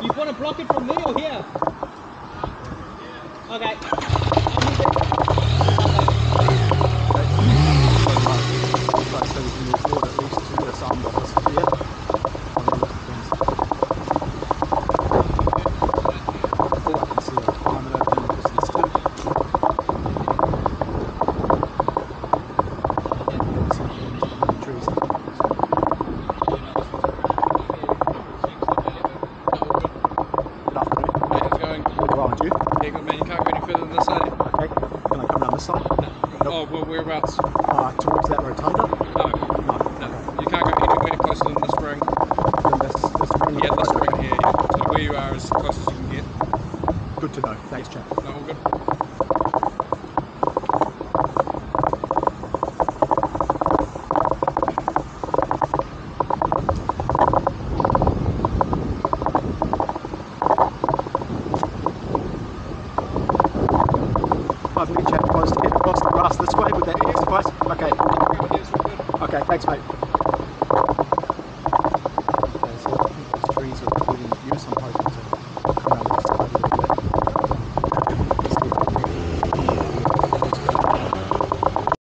You want to block it from me or here? Okay. Yeah, good man. You can't go any further than this side. Okay. Can I come around this side? No. Oh, well, whereabouts? Uh, towards that rotunda? No, No. no. You can't go anywhere closer than the spring. Then this, this ring Yeah, the spring here. Yeah. So where you are is as close as you can get. Good to know. Thanks, chap. No, all good. Five minute chap close to get across the grass this way with that exercise. Okay. Okay, thanks mate.